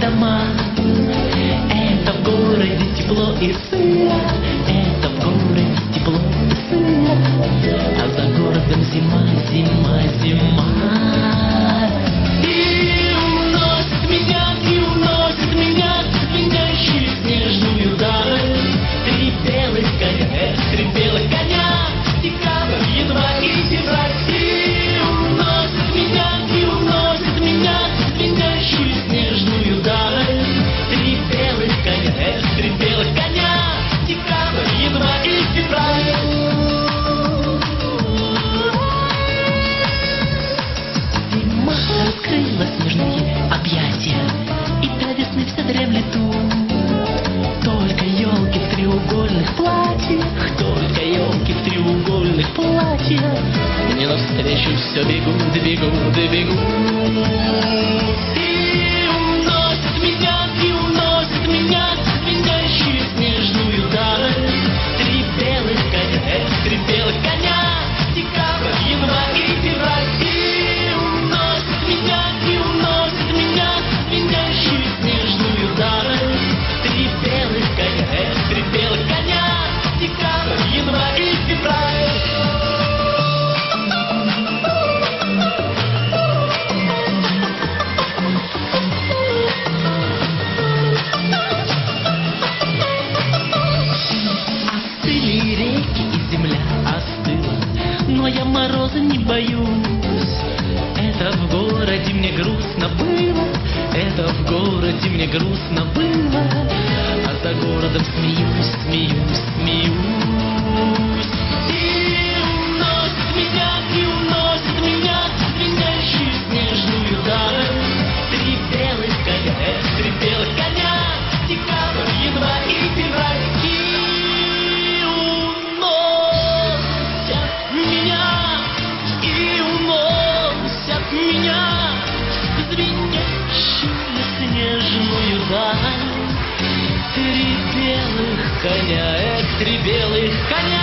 дома. Это в городе тепло и сыро, это в городе тепло и сыро, а за городом зима, зима, зима. И уносит меня, и уносит меня, меня треугольных платьях. Мне навстречу все бегут, бегут, бегут. И земля остыла, но я мороза не боюсь. Это в городе мне грустно было, это в городе мне грустно было, а за городом смеюсь, смеюсь, смеюсь. Три белых коня, эх, три белых коня,